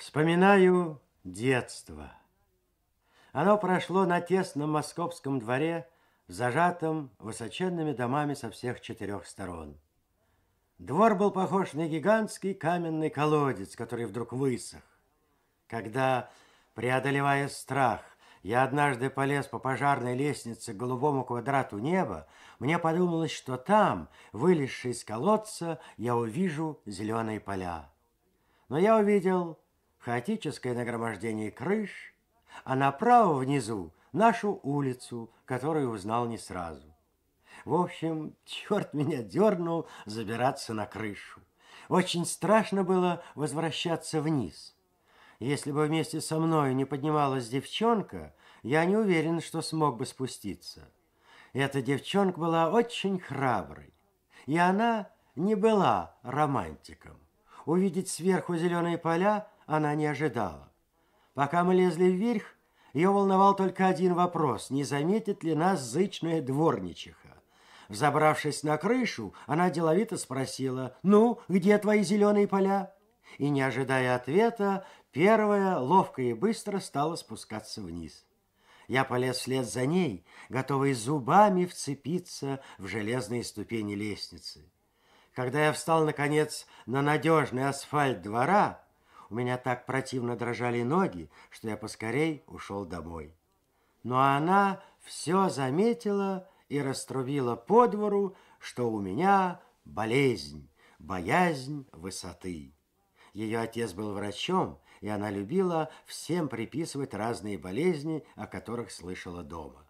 Вспоминаю детство. Оно прошло на тесном московском дворе, зажатом высоченными домами со всех четырех сторон. Двор был похож на гигантский каменный колодец, который вдруг высох. Когда, преодолевая страх, я однажды полез по пожарной лестнице к голубому квадрату неба, мне подумалось, что там, вылезший из колодца, я увижу зеленые поля. Но я увидел хаотическое нагромождение крыш, а направо внизу нашу улицу, которую узнал не сразу. В общем, черт меня дернул забираться на крышу. Очень страшно было возвращаться вниз. Если бы вместе со мной не поднималась девчонка, я не уверен, что смог бы спуститься. Эта девчонка была очень храброй, и она не была романтиком. Увидеть сверху зеленые поля она не ожидала. Пока мы лезли вверх, ее волновал только один вопрос, не заметит ли нас зычная дворничиха. Взобравшись на крышу, она деловито спросила, «Ну, где твои зеленые поля?» И, не ожидая ответа, первая ловко и быстро стала спускаться вниз. Я полез вслед за ней, готовый зубами вцепиться в железные ступени лестницы. Когда я встал, наконец, на надежный асфальт двора, у меня так противно дрожали ноги, что я поскорей ушел домой. Но она все заметила и раструбила по двору, что у меня болезнь, боязнь высоты. Ее отец был врачом, и она любила всем приписывать разные болезни, о которых слышала дома.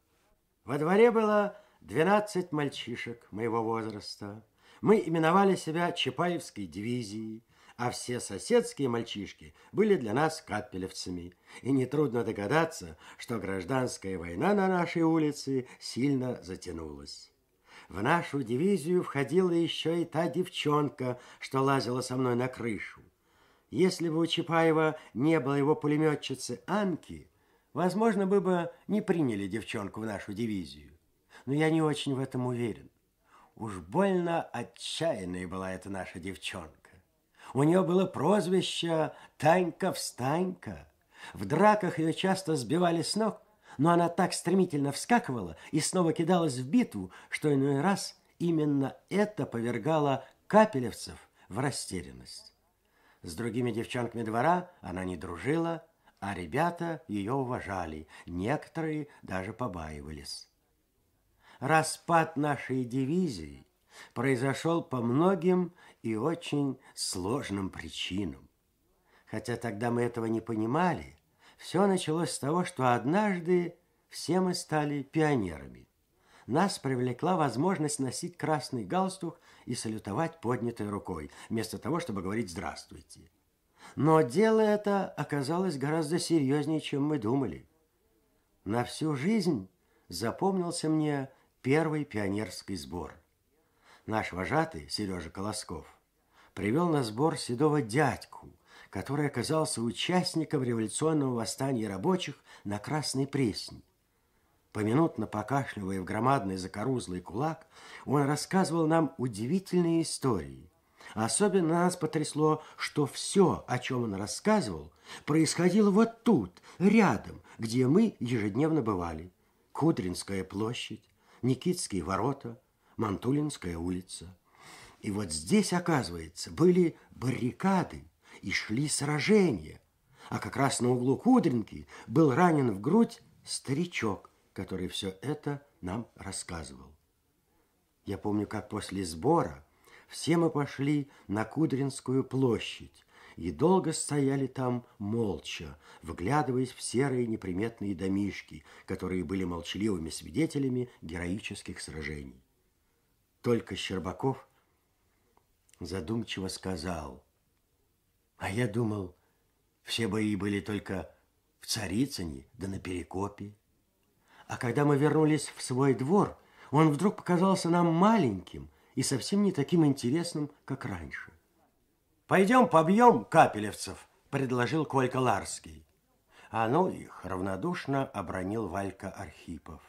Во дворе было двенадцать мальчишек моего возраста. Мы именовали себя Чапаевской дивизией, а все соседские мальчишки были для нас капелевцами. И нетрудно догадаться, что гражданская война на нашей улице сильно затянулась. В нашу дивизию входила еще и та девчонка, что лазила со мной на крышу. Если бы у Чапаева не было его пулеметчицы Анки, возможно, бы бы не приняли девчонку в нашу дивизию. Но я не очень в этом уверен. Уж больно отчаянная была эта наша девчонка. У нее было прозвище Танька-встанька. В драках ее часто сбивали с ног, но она так стремительно вскакивала и снова кидалась в битву, что иной раз именно это повергало капелевцев в растерянность. С другими девчонками двора она не дружила, а ребята ее уважали, некоторые даже побаивались. Распад нашей дивизии произошел по многим и очень сложным причинам. Хотя тогда мы этого не понимали, все началось с того, что однажды все мы стали пионерами. Нас привлекла возможность носить красный галстук и салютовать поднятой рукой, вместо того, чтобы говорить «здравствуйте». Но дело это оказалось гораздо серьезнее, чем мы думали. На всю жизнь запомнился мне первый пионерский сбор – Наш вожатый, Сережа Колосков, привел на сбор седого дядьку, который оказался участником революционного восстания рабочих на Красной Пресне. Поминутно покашливая в громадный закорузлый кулак, он рассказывал нам удивительные истории. Особенно нас потрясло, что все, о чем он рассказывал, происходило вот тут, рядом, где мы ежедневно бывали. Кудринская площадь, Никитские ворота – Мантулинская улица. И вот здесь, оказывается, были баррикады и шли сражения. А как раз на углу Кудринки был ранен в грудь старичок, который все это нам рассказывал. Я помню, как после сбора все мы пошли на Кудринскую площадь и долго стояли там молча, вглядываясь в серые неприметные домишки, которые были молчаливыми свидетелями героических сражений. Только Щербаков задумчиво сказал, а я думал, все бои были только в Царицыне да на Перекопе. А когда мы вернулись в свой двор, он вдруг показался нам маленьким и совсем не таким интересным, как раньше. «Пойдем побьем капелевцев», — предложил Колька Ларский. А ну их равнодушно обронил Валька Архипов.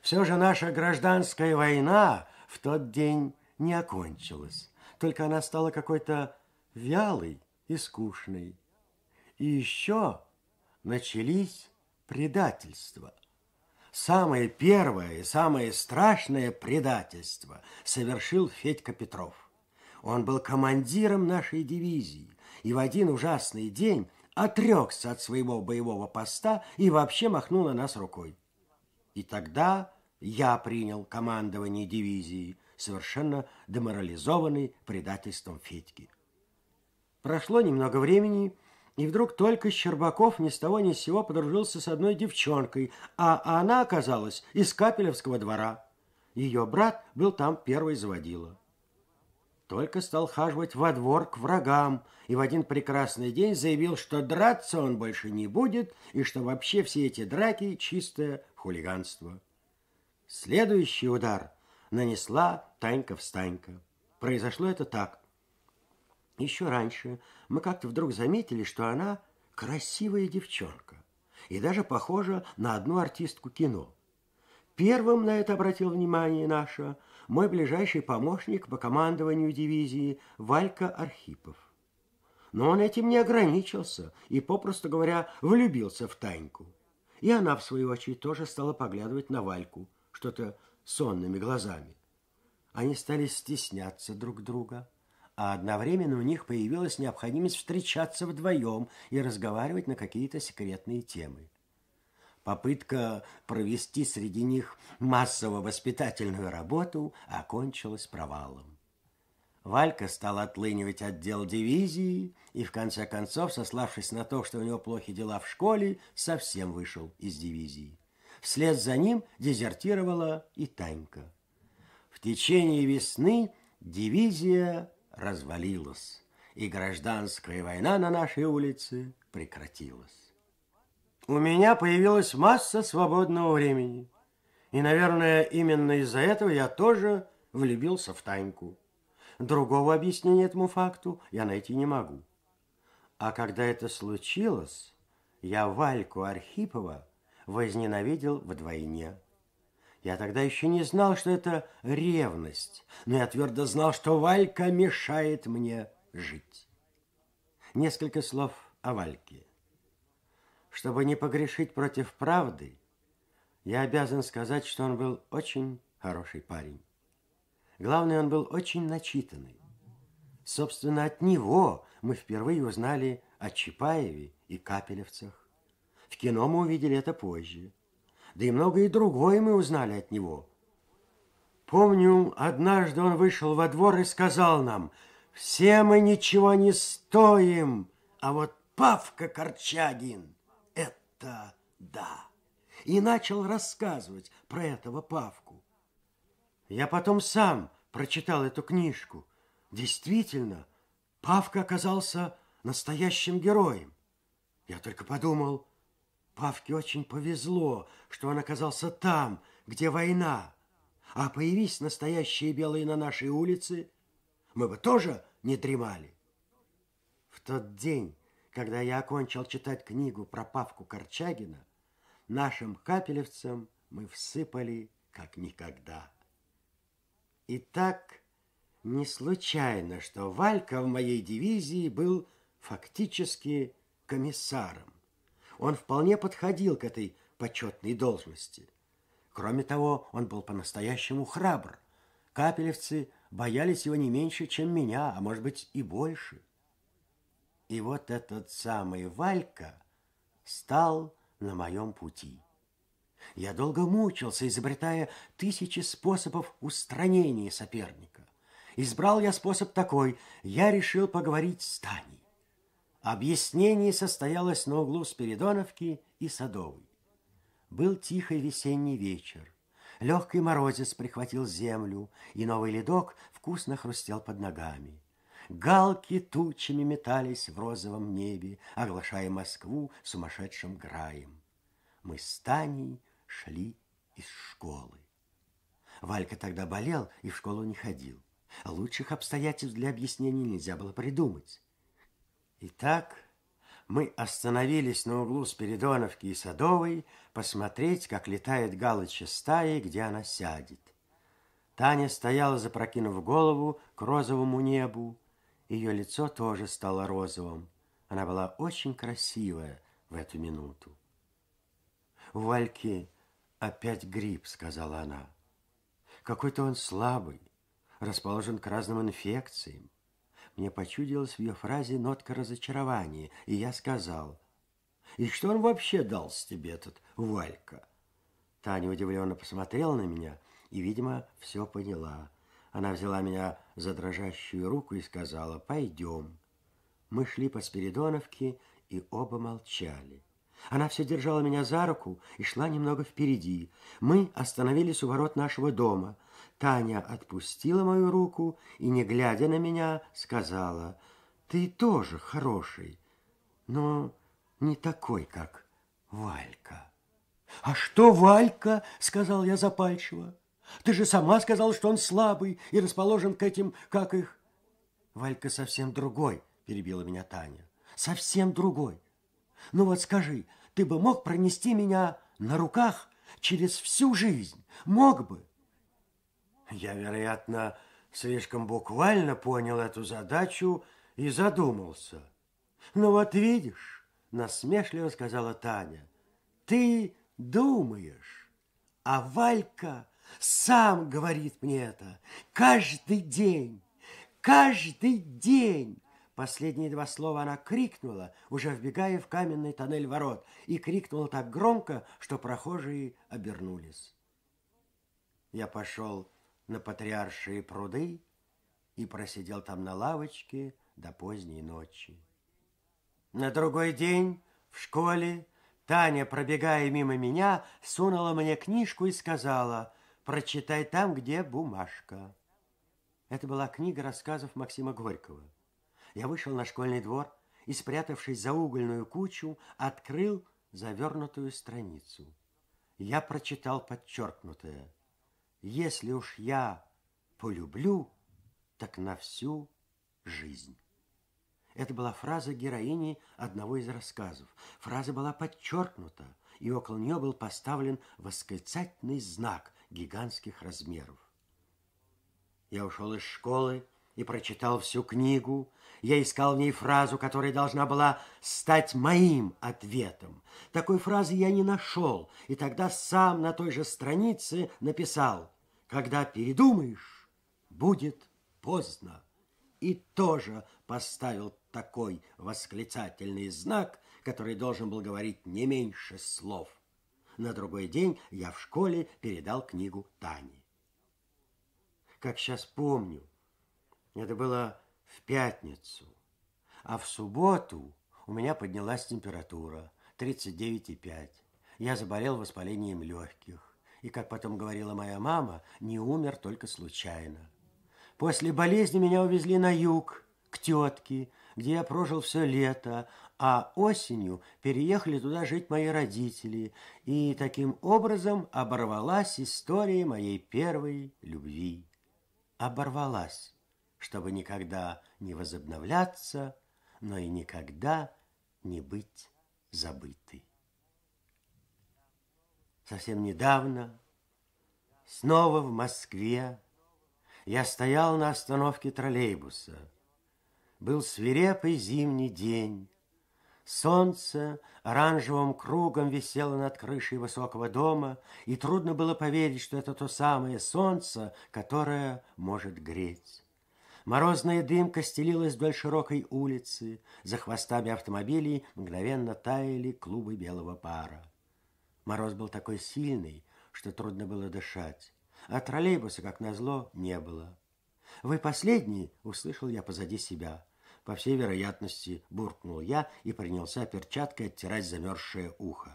Все же наша гражданская война в тот день не окончилась, только она стала какой-то вялой и скучной. И еще начались предательства. Самое первое и самое страшное предательство совершил Федька Петров. Он был командиром нашей дивизии и в один ужасный день отрекся от своего боевого поста и вообще махнул на нас рукой. И тогда я принял командование дивизии, совершенно деморализованный предательством Федьки. Прошло немного времени, и вдруг только Щербаков ни с того ни с сего подружился с одной девчонкой, а она оказалась из Капелевского двора. Ее брат был там первый заводила. Только стал хаживать во двор к врагам, и в один прекрасный день заявил, что драться он больше не будет, и что вообще все эти драки – чистое хулиганство. Следующий удар нанесла Танька-встанька. Произошло это так. Еще раньше мы как-то вдруг заметили, что она красивая девчонка и даже похожа на одну артистку кино. Первым на это обратил внимание наша мой ближайший помощник по командованию дивизии Валька Архипов. Но он этим не ограничился и, попросту говоря, влюбился в Таньку. И она, в свою очередь, тоже стала поглядывать на Вальку, что-то сонными глазами. Они стали стесняться друг друга а одновременно у них появилась необходимость встречаться вдвоем и разговаривать на какие-то секретные темы. Попытка провести среди них массово-воспитательную работу окончилась провалом. Валька стал отлынивать отдел дивизии и, в конце концов, сославшись на то, что у него плохи дела в школе, совсем вышел из дивизии. Вслед за ним дезертировала и Танька. В течение весны дивизия развалилась, и гражданская война на нашей улице прекратилась. У меня появилась масса свободного времени, и, наверное, именно из-за этого я тоже влюбился в Таньку. Другого объяснения этому факту я найти не могу. А когда это случилось, я Вальку Архипова возненавидел вдвойне. Я тогда еще не знал, что это ревность, но я твердо знал, что Валька мешает мне жить. Несколько слов о Вальке. Чтобы не погрешить против правды, я обязан сказать, что он был очень хороший парень. Главное, он был очень начитанный. Собственно, от него мы впервые узнали о Чапаеве и Капелевцах. В кино мы увидели это позже да и многое другое мы узнали от него. Помню, однажды он вышел во двор и сказал нам, «Все мы ничего не стоим, а вот Павка Корчагин — это да!» И начал рассказывать про этого Павку. Я потом сам прочитал эту книжку. Действительно, Павка оказался настоящим героем. Я только подумал, Павке очень повезло, что он оказался там, где война. А появись настоящие белые на нашей улице, мы бы тоже не дремали. В тот день, когда я окончил читать книгу про Павку Корчагина, нашим капелевцам мы всыпали как никогда. И так не случайно, что Валька в моей дивизии был фактически комиссаром. Он вполне подходил к этой почетной должности. Кроме того, он был по-настоящему храбр. Капелевцы боялись его не меньше, чем меня, а может быть и больше. И вот этот самый Валька стал на моем пути. Я долго мучился, изобретая тысячи способов устранения соперника. Избрал я способ такой. Я решил поговорить с Таней. Объяснение состоялось на углу Спиридоновки и Садовой. Был тихий весенний вечер. Легкий морозец прихватил землю, и новый ледок вкусно хрустел под ногами. Галки тучами метались в розовом небе, оглашая Москву сумасшедшим граем. Мы с Таней шли из школы. Валька тогда болел и в школу не ходил. Лучших обстоятельств для объяснений нельзя было придумать. Итак, мы остановились на углу Спиридоновки и Садовой посмотреть, как летает галоча стаи, где она сядет. Таня стояла, запрокинув голову к розовому небу. Ее лицо тоже стало розовым. Она была очень красивая в эту минуту. «У Вальки опять грипп», — сказала она. «Какой-то он слабый, расположен к разным инфекциям. Мне почудилась в ее фразе нотка разочарования, и я сказал, «И что он вообще дал с тебе, этот Валька?» Таня удивленно посмотрела на меня и, видимо, все поняла. Она взяла меня за дрожащую руку и сказала, «Пойдем». Мы шли по Спиридоновке, и оба молчали. Она все держала меня за руку и шла немного впереди. Мы остановились у ворот нашего дома. Таня отпустила мою руку и, не глядя на меня, сказала, «Ты тоже хороший, но не такой, как Валька». «А что Валька?» — сказал я запальчиво. «Ты же сама сказала, что он слабый и расположен к этим, как их...» «Валька совсем другой», — перебила меня Таня. «Совсем другой. Ну вот скажи, ты бы мог пронести меня на руках через всю жизнь? Мог бы?» Я, вероятно, слишком буквально понял эту задачу и задумался. «Ну вот видишь», — насмешливо сказала Таня, «ты думаешь, а Валька сам говорит мне это каждый день, каждый день». Последние два слова она крикнула, уже вбегая в каменный тоннель ворот, и крикнула так громко, что прохожие обернулись. Я пошел на Патриаршие пруды и просидел там на лавочке до поздней ночи. На другой день в школе Таня, пробегая мимо меня, сунула мне книжку и сказала, прочитай там, где бумажка. Это была книга рассказов Максима Горького. Я вышел на школьный двор и, спрятавшись за угольную кучу, открыл завернутую страницу. Я прочитал подчеркнутое. «Если уж я полюблю, так на всю жизнь». Это была фраза героини одного из рассказов. Фраза была подчеркнута, и около нее был поставлен восклицательный знак гигантских размеров. Я ушел из школы и прочитал всю книгу, я искал в ней фразу, которая должна была стать моим ответом. Такой фразы я не нашел, и тогда сам на той же странице написал «Когда передумаешь, будет поздно». И тоже поставил такой восклицательный знак, который должен был говорить не меньше слов. На другой день я в школе передал книгу Тане. Как сейчас помню, это было в пятницу, а в субботу у меня поднялась температура 39,5. Я заболел воспалением легких. И, как потом говорила моя мама, не умер только случайно. После болезни меня увезли на юг, к тетке, где я прожил все лето, а осенью переехали туда жить мои родители, и таким образом оборвалась история моей первой любви. Оборвалась чтобы никогда не возобновляться, но и никогда не быть забытой. Совсем недавно, снова в Москве, я стоял на остановке троллейбуса. Был свирепый зимний день. Солнце оранжевым кругом висело над крышей высокого дома, и трудно было поверить, что это то самое солнце, которое может греть. Морозная дымка стелилась вдоль широкой улицы. За хвостами автомобилей мгновенно таяли клубы белого пара. Мороз был такой сильный, что трудно было дышать. А троллейбуса, как назло, не было. «Вы последний?» — услышал я позади себя. По всей вероятности, буркнул я и принялся перчаткой оттирать замерзшее ухо.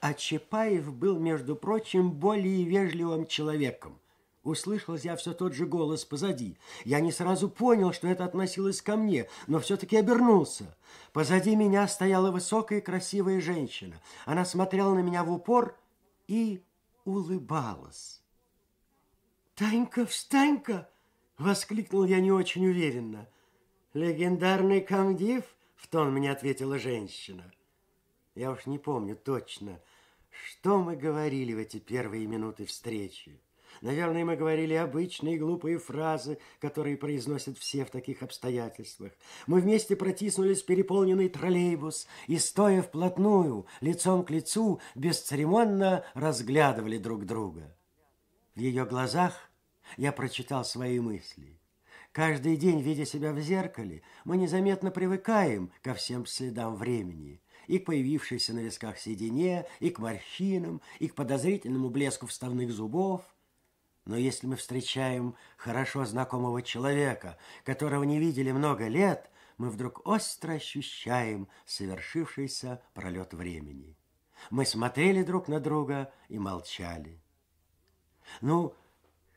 А Чапаев был, между прочим, более вежливым человеком. Услышал я все тот же голос позади. Я не сразу понял, что это относилось ко мне, но все-таки обернулся. Позади меня стояла высокая и красивая женщина. Она смотрела на меня в упор и улыбалась. «Танька, встань-ка!» — воскликнул я не очень уверенно. «Легендарный комдив?» — в тон мне ответила женщина. Я уж не помню точно, что мы говорили в эти первые минуты встречи Наверное, мы говорили обычные глупые фразы, которые произносят все в таких обстоятельствах. Мы вместе протиснулись в переполненный троллейбус и, стоя вплотную, лицом к лицу, бесцеремонно разглядывали друг друга. В ее глазах я прочитал свои мысли. Каждый день, видя себя в зеркале, мы незаметно привыкаем ко всем следам времени, и к появившейся на висках седине, и к морщинам, и к подозрительному блеску вставных зубов. Но если мы встречаем хорошо знакомого человека, которого не видели много лет, мы вдруг остро ощущаем совершившийся пролет времени. Мы смотрели друг на друга и молчали. «Ну,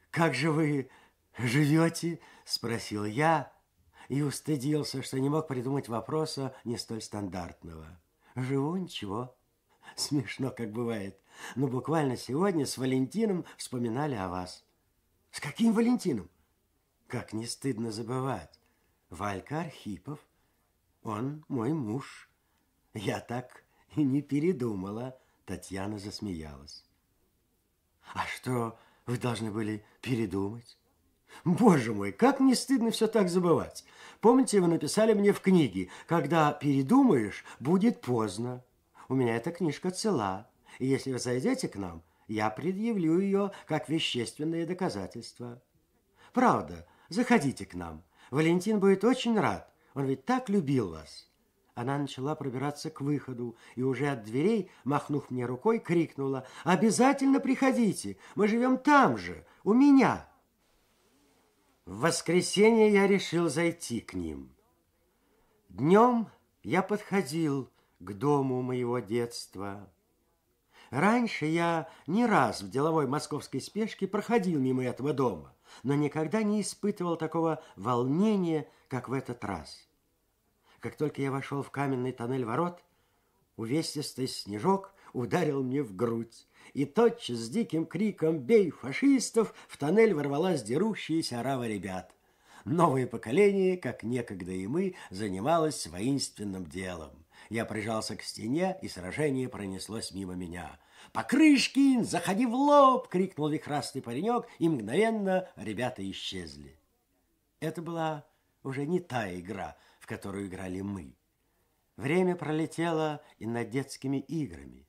как же вы живете?» – спросил я и устыдился, что не мог придумать вопроса не столь стандартного. «Живу, ничего. Смешно, как бывает. Но буквально сегодня с Валентином вспоминали о вас». «С каким Валентином?» «Как не стыдно забывать. Валька Архипов. Он мой муж. Я так и не передумала». Татьяна засмеялась. «А что вы должны были передумать?» Боже мой, как не стыдно все так забывать. Помните, вы написали мне в книге, когда передумаешь, будет поздно. У меня эта книжка цела, и если вы зайдете к нам, я предъявлю ее как вещественное доказательство. Правда, заходите к нам. Валентин будет очень рад, он ведь так любил вас. Она начала пробираться к выходу и уже от дверей, махнув мне рукой, крикнула «Обязательно приходите, мы живем там же, у меня». В воскресенье я решил зайти к ним. Днем я подходил к дому моего детства. Раньше я не раз в деловой московской спешке проходил мимо этого дома, но никогда не испытывал такого волнения, как в этот раз. Как только я вошел в каменный тоннель ворот, увесистый снежок ударил мне в грудь, и тотчас с диким криком «Бей фашистов!» в тоннель ворвалась дерущаяся орава ребят. Новое поколение, как некогда и мы, занималось воинственным делом. Я прижался к стене, и сражение пронеслось мимо меня. «Покрышкин, заходи в лоб!» — крикнул вихрастый паренек, и мгновенно ребята исчезли. Это была уже не та игра, в которую играли мы. Время пролетело и над детскими играми.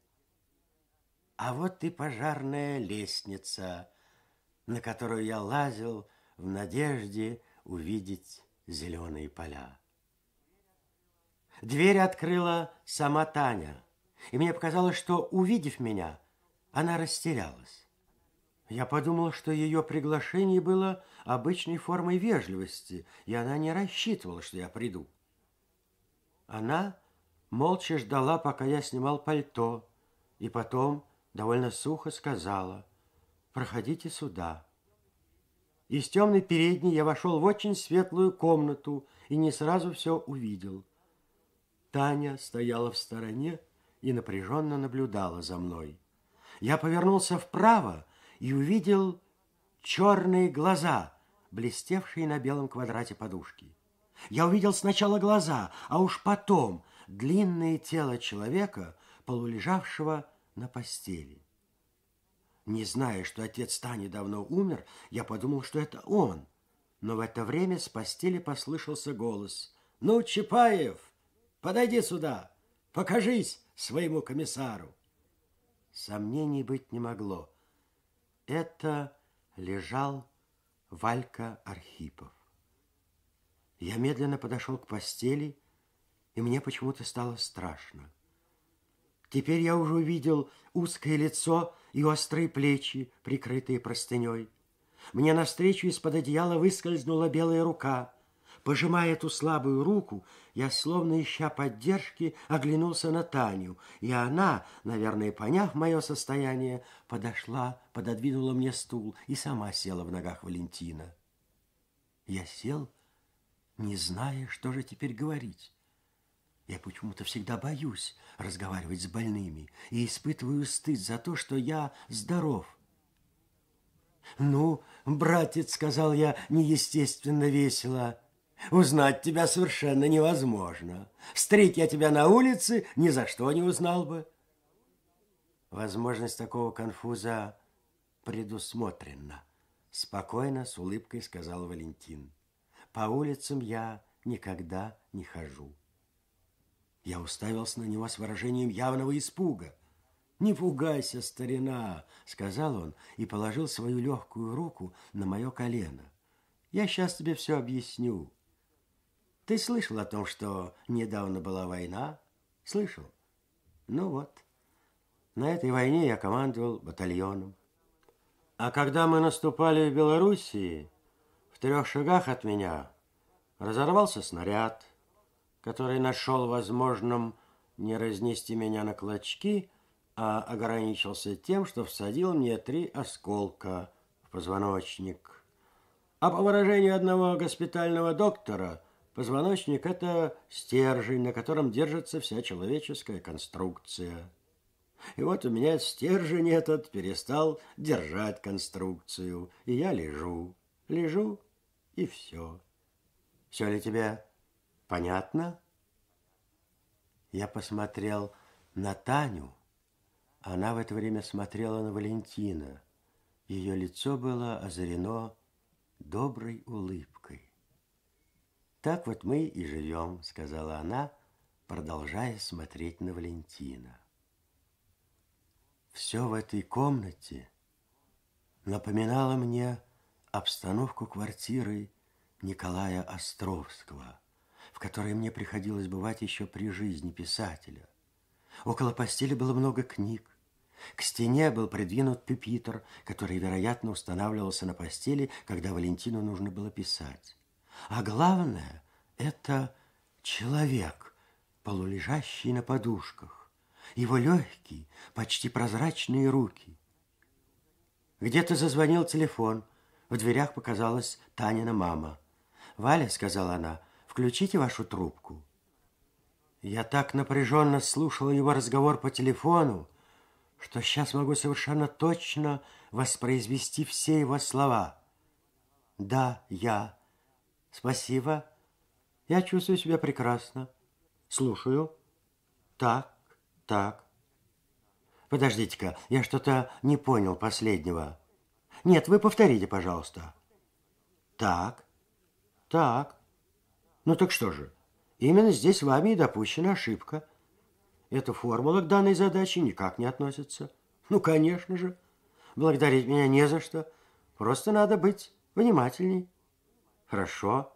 А вот и пожарная лестница, на которую я лазил в надежде увидеть зеленые поля. Дверь открыла сама Таня, и мне показалось, что, увидев меня, она растерялась. Я подумал, что ее приглашение было обычной формой вежливости, и она не рассчитывала, что я приду. Она молча ждала, пока я снимал пальто, и потом довольно сухо сказала «Проходите сюда». Из темной передней я вошел в очень светлую комнату и не сразу все увидел. Таня стояла в стороне и напряженно наблюдала за мной. Я повернулся вправо и увидел черные глаза, блестевшие на белом квадрате подушки. Я увидел сначала глаза, а уж потом длинное тело человека, полулежавшего на постели. Не зная, что отец Тани давно умер, я подумал, что это он. Но в это время с постели послышался голос. «Ну, Чапаев, подойди сюда, покажись своему комиссару». Сомнений быть не могло. Это лежал Валька Архипов. Я медленно подошел к постели, и мне почему-то стало страшно. Теперь я уже увидел узкое лицо и острые плечи, прикрытые простыней. Мне навстречу из-под одеяла выскользнула белая рука. Пожимая эту слабую руку, я, словно ища поддержки, оглянулся на Таню, и она, наверное, поняв мое состояние, подошла, пододвинула мне стул и сама села в ногах Валентина. Я сел, не зная, что же теперь говорить. Я почему-то всегда боюсь разговаривать с больными и испытываю стыд за то, что я здоров. «Ну, братец, — сказал я неестественно весело, — узнать тебя совершенно невозможно. Встреть я тебя на улице, ни за что не узнал бы». Возможность такого конфуза предусмотрена. Спокойно, с улыбкой сказал Валентин. По улицам я никогда не хожу. Я уставился на него с выражением явного испуга. «Не пугайся, старина!» — сказал он и положил свою легкую руку на мое колено. «Я сейчас тебе все объясню. Ты слышал о том, что недавно была война? Слышал? Ну вот. На этой войне я командовал батальоном. А когда мы наступали в Белоруссии, в трех шагах от меня разорвался снаряд, который нашел возможным не разнести меня на клочки, а ограничился тем, что всадил мне три осколка в позвоночник. А по выражению одного госпитального доктора – Позвоночник – это стержень, на котором держится вся человеческая конструкция. И вот у меня стержень этот перестал держать конструкцию, и я лежу, лежу, и все. Все ли тебе понятно? Я посмотрел на Таню. Она в это время смотрела на Валентина. Ее лицо было озарено доброй улыбкой. «Так вот мы и живем», — сказала она, продолжая смотреть на Валентина. Все в этой комнате напоминало мне обстановку квартиры Николая Островского, в которой мне приходилось бывать еще при жизни писателя. Около постели было много книг. К стене был придвинут пюпитр, который, вероятно, устанавливался на постели, когда Валентину нужно было писать. А главное, это человек, полулежащий на подушках, его легкие, почти прозрачные руки. Где-то зазвонил телефон, в дверях показалась Танина мама. «Валя», — сказала она, — «включите вашу трубку». Я так напряженно слушала его разговор по телефону, что сейчас могу совершенно точно воспроизвести все его слова. «Да, я. Спасибо. Я чувствую себя прекрасно. Слушаю. Так, так. Подождите-ка, я что-то не понял последнего. Нет, вы повторите, пожалуйста. Так, так. Ну так что же, именно здесь вами и допущена ошибка. Эта формула к данной задаче никак не относится. Ну, конечно же. Благодарить меня не за что. Просто надо быть внимательней. Хорошо.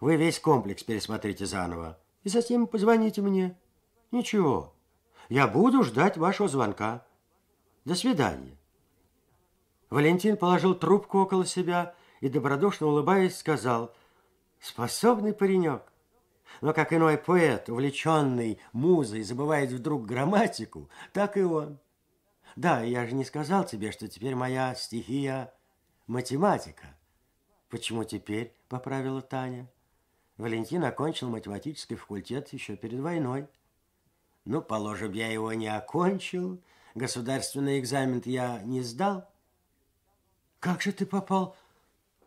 Вы весь комплекс пересмотрите заново. И затем позвоните мне. Ничего. Я буду ждать вашего звонка. До свидания. Валентин положил трубку около себя и, добродушно улыбаясь, сказал, «Способный паренек, но как иной поэт, увлеченный музой, забывает вдруг грамматику, так и он. Да, я же не сказал тебе, что теперь моя стихия – математика». «Почему теперь?» – поправила Таня. Валентин окончил математический факультет еще перед войной. Ну, положим, я его не окончил, государственный экзамен я не сдал. Как же ты попал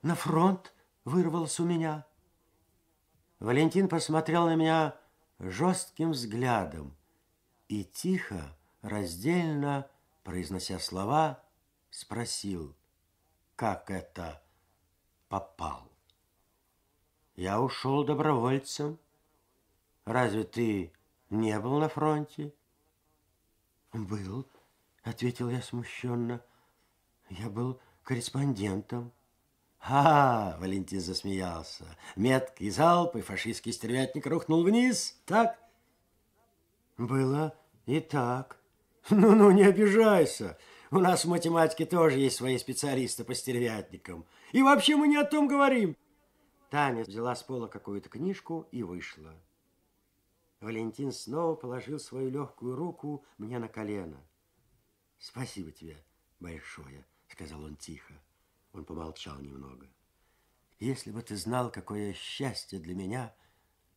на фронт? Вырвалось у меня. Валентин посмотрел на меня жестким взглядом и тихо, раздельно, произнося слова, спросил, как это попал. Я ушел добровольцем. Разве ты не был на фронте? Был, ответил я смущенно. Я был корреспондентом. «А, — Валентин засмеялся, — меткий залп, и фашистский стервятник рухнул вниз, так?» «Было и так. Ну-ну, не обижайся. У нас в математике тоже есть свои специалисты по стервятникам. И вообще мы не о том говорим. Таня взяла с пола какую-то книжку и вышла. Валентин снова положил свою легкую руку мне на колено. «Спасибо тебе большое», — сказал он тихо. Он помолчал немного. «Если бы ты знал, какое счастье для меня,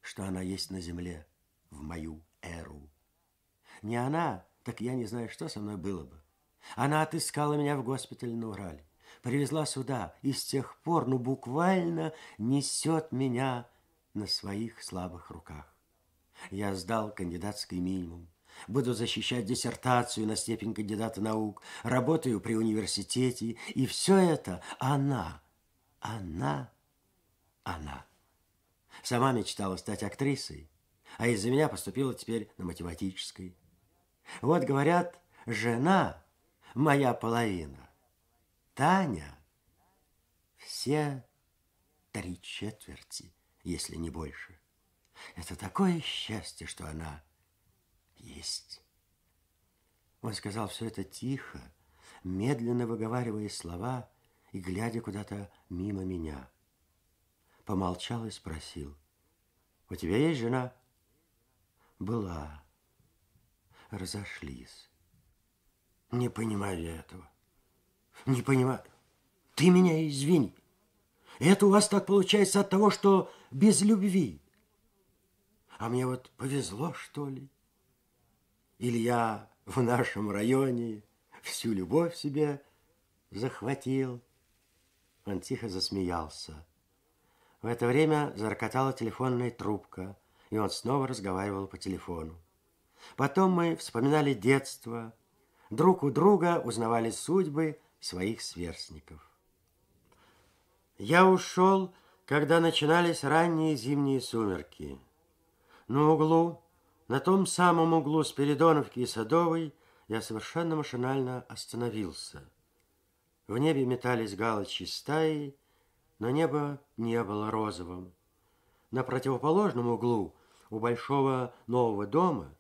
что она есть на земле в мою эру. Не она, так я не знаю, что со мной было бы. Она отыскала меня в госпитале на Урале привезла сюда и с тех пор, ну, буквально несет меня на своих слабых руках. Я сдал кандидатский минимум, Буду защищать диссертацию на степень кандидата наук, работаю при университете, и все это она, она, она. Сама мечтала стать актрисой, а из-за меня поступила теперь на математической. Вот говорят, жена моя половина, Таня, все три четверти, если не больше. Это такое счастье, что она есть. Он сказал все это тихо, медленно выговаривая слова и глядя куда-то мимо меня. Помолчал и спросил, «У тебя есть жена?» «Была. Разошлись. Не понимаю я этого. Не понимаю. Ты меня извини. Это у вас так получается от того, что без любви. А мне вот повезло, что ли? Или я в нашем районе всю любовь себе захватил? Он тихо засмеялся. В это время зарокотала телефонная трубка, и он снова разговаривал по телефону. Потом мы вспоминали детство, друг у друга узнавали судьбы своих сверстников. Я ушел, когда начинались ранние зимние сумерки. На углу на том самом углу Спиридоновки и Садовой я совершенно машинально остановился. В небе метались галочки стаи, но небо не было розовым. На противоположном углу у большого нового дома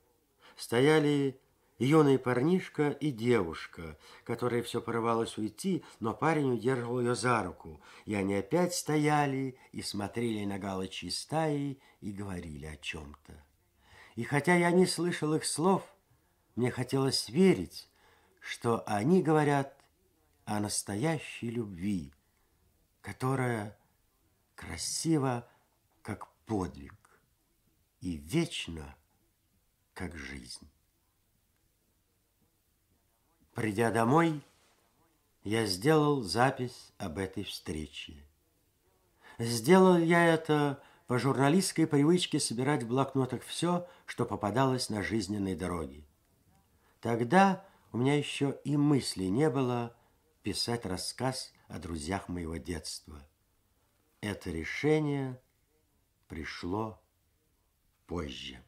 стояли юный парнишка и девушка, которая все порывалась уйти, но парень удерживал ее за руку, и они опять стояли и смотрели на галочки стаи и говорили о чем-то. И хотя я не слышал их слов, мне хотелось верить, что они говорят о настоящей любви, которая красива, как подвиг, и вечна, как жизнь. Придя домой, я сделал запись об этой встрече. Сделал я это по журналистской привычке собирать в блокнотах все, что попадалось на жизненной дороге. Тогда у меня еще и мысли не было писать рассказ о друзьях моего детства. Это решение пришло позже.